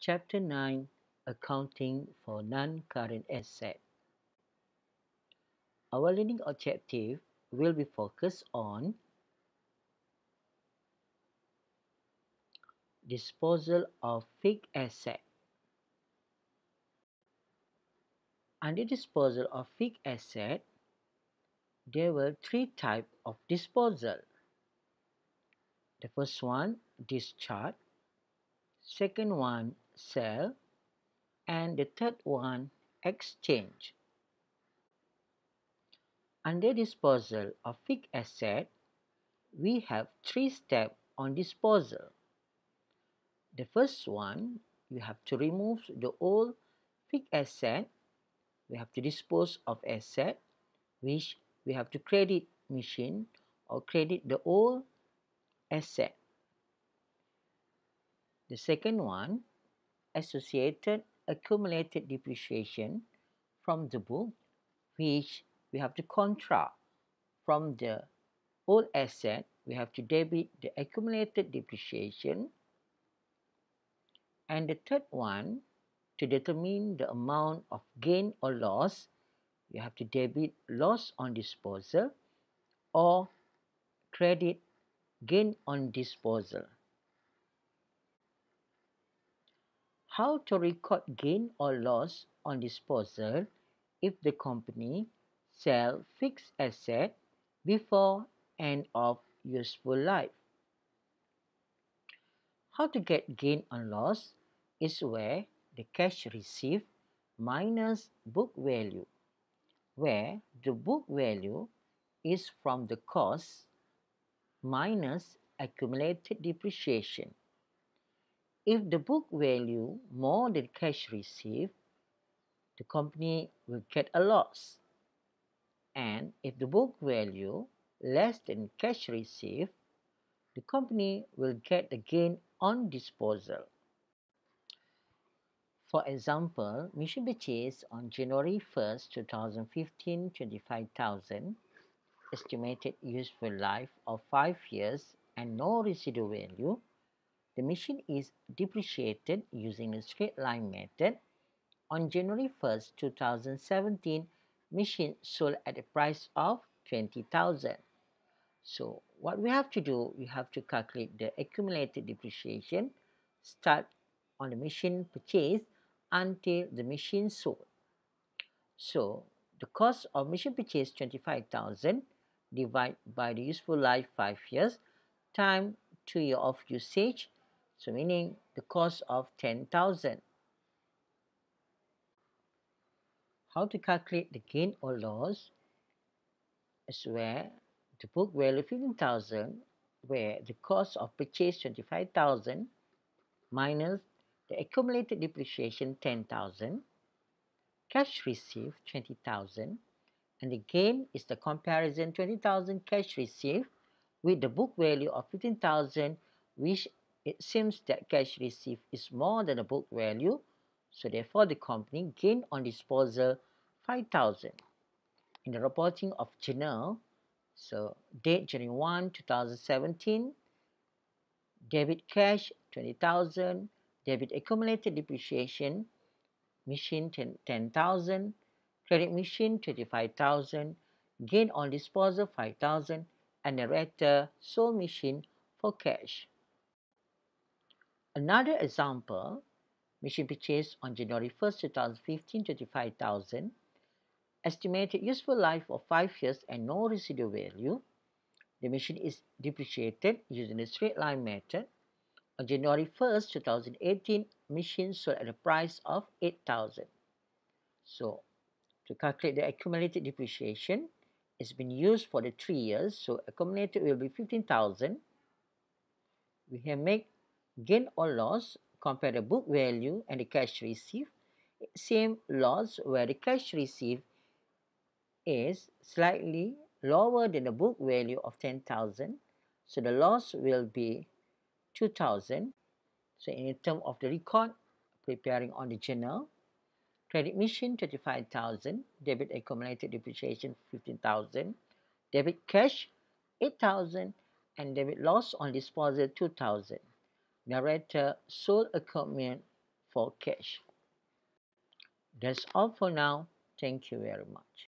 Chapter 9 Accounting for Non-Current Asset Our learning objective will be focused on disposal of fixed asset. Under disposal of fixed asset, there were three types of disposal. The first one, discharge. Second one, sell. And the third one, exchange. Under disposal of fixed asset, we have three steps on disposal. The first one, you have to remove the old fixed asset. We have to dispose of asset, which we have to credit machine or credit the old asset. The second one, associated accumulated depreciation from the book, which we have to contra from the old asset, we have to debit the accumulated depreciation. And the third one, to determine the amount of gain or loss, you have to debit loss on disposal or credit gain on disposal. How to record gain or loss on disposal if the company sell fixed asset before end of useful life. How to get gain or loss is where the cash received minus book value, where the book value is from the cost minus accumulated depreciation. If the book value more than cash received, the company will get a loss. And if the book value less than cash received, the company will get a gain on disposal. For example, machine purchase on January 1st, 2015, 25,000, estimated useful life of 5 years and no residual value, the machine is depreciated using the straight line method. On January 1st, 2017, machine sold at a price of 20,000. So what we have to do, we have to calculate the accumulated depreciation, start on the machine purchase until the machine sold. So the cost of machine purchase 25,000 divided by the useful life 5 years time 2 year of usage. So meaning the cost of 10,000. How to calculate the gain or loss is where the book value 15,000 where the cost of purchase 25,000 minus the accumulated depreciation 10,000, cash received 20,000, and the gain is the comparison 20,000 cash received with the book value of 15,000 which it seems that cash received is more than the book value so therefore the company gain on disposal 5,000. In the reporting of journal, so date January 1, 2017, debit cash 20,000, debit accumulated depreciation, machine 10,000, credit machine 25,000, gain on disposal 5,000, and narration sold machine for cash. Another example, machine purchased on January 1st, 2015, 25,000, estimated useful life of 5 years and no residual value. The machine is depreciated using the straight line method. On January 1st, 2018, machine sold at a price of 8,000. So, to calculate the accumulated depreciation, it's been used for the 3 years, so accumulated will be 15,000. We have made gain or loss, compare the book value and the cash received. Same loss where the cash received is slightly lower than the book value of 10,000. So the loss will be 2,000. So in terms of the record, preparing on the journal, credit machine 25,000, debit accumulated depreciation 15,000, debit cash 8,000, and debit loss on disposal 2,000. Narration sold equipment for cash. That's all for now. Thank you very much.